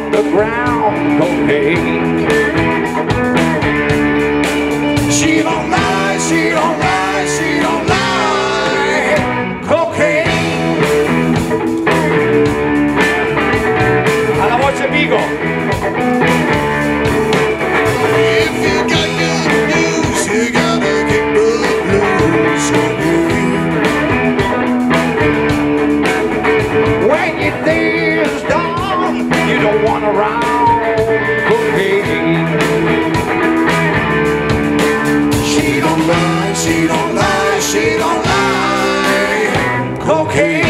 on the ground. One around want to cocaine. She don't lie, she don't lie, she don't lie, cocaine.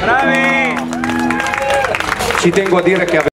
Bravi! Ci tengo a dire che